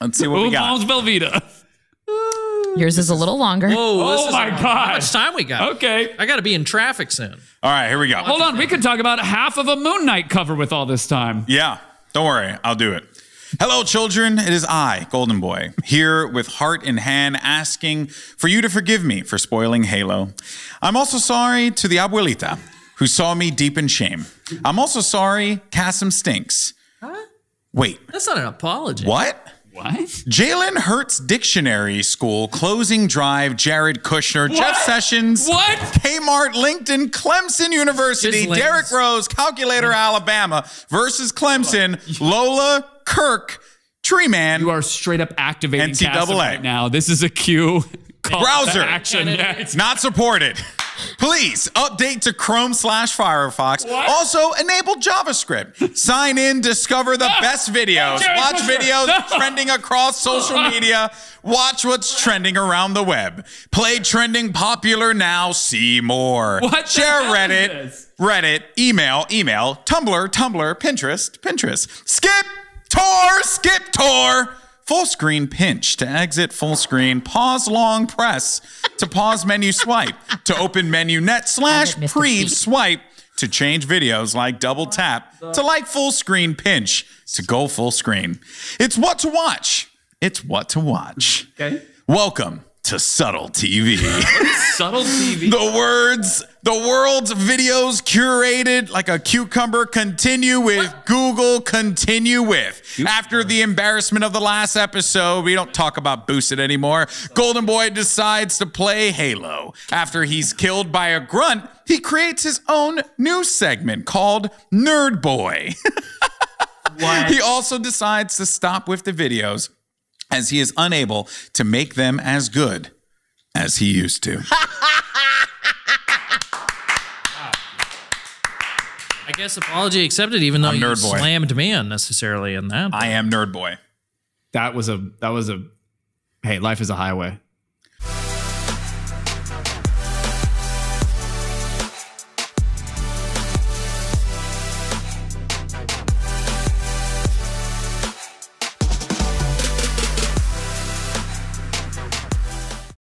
Let's see what we Who got. owns Velveeta? Yours is a little longer. Whoa! Oh, this Oh is- my How god. much time we got? Okay. I got to be in traffic soon. All right, here we go. Hold on. We could talk about half of a Moon Knight cover with all this time. Yeah, don't worry, I'll do it. Hello, children. It is I, Golden Boy, here with heart in hand, asking for you to forgive me for spoiling Halo. I'm also sorry to the abuelita who saw me deep in shame. I'm also sorry, Kassem stinks. Wait, That's not an apology. what? What? Jalen Hurts Dictionary School closing drive. Jared Kushner, Jeff Sessions, What? Kmart, LinkedIn, Clemson University, Just. Derrick Rose, Calculator, Alabama versus Clemson, Lola, Kirk, Tree Man. You are straight up activating NCAA. Right now. This is a cue. Browser. action. Yeah, it's- Not supported. Please update to Chrome slash Firefox. Also, enable JavaScript. Sign in, discover the best videos. Watch videos trending across social media. Watch what's trending around the web. Play trending popular now. See more. What Share Reddit. Reddit, email, email, Tumblr, Tumblr, Pinterest, Pinterest. Skip tour, skip Tor. Full screen pinch to exit full screen. Pause long press to pause menu swipe. To open menu net slash Mr. pre swipe. To change videos like double tap. To like full screen pinch. To go full screen. It's what to watch. It's what to watch. Okay. Welcome to Subtle TV. Subtle TV. The words, the world's videos curated like a cucumber continue with Google continue with. After the embarrassment of the last episode, we don't talk about Boosted anymore. Golden Boy decides to play Halo. After he's killed by a grunt, he creates his own new segment called Nerd Boy. He also decides to stop with the videos as he is unable to make them as good as he used to. I guess apology accepted, even though I'm you nerd boy. slammed me unnecessarily in that. I am Nerd Boy. That was a that was a hey, life is a highway.